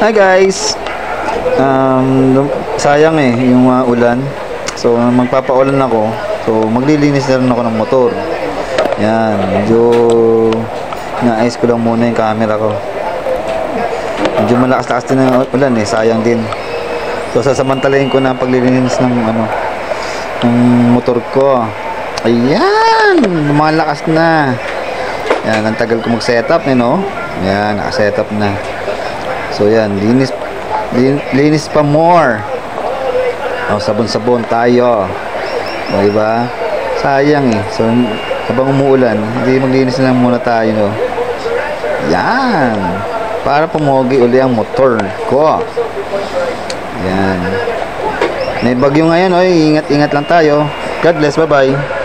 Hi guys! Um, sayang eh, yung uh, ulan. So, magpapaulan ako. So, maglilinis na rin ako ng motor. Yan, medyo naayos ko lang muna yung camera ko. Medyo malakas-lakas din ang ulan eh, sayang din. So, sasamantalayin ko na ang paglilinis ng ano, ng motor ko. Ayan! Lumalakas na. Yan, ang tagal ko mag-setup eh, no? Yan, naka-setup na. So yan, linis lin, linis pa more. Oh, sabon-sabon tayo. O, diba? Sayang eh. So, habang umuulan, hindi maglinis na muna tayo, no? Yan. Para pumogi uli ang motor ko. Yan. May bagyo ngayon, oy. Ingat-ingat lang tayo. God bless. Bye-bye.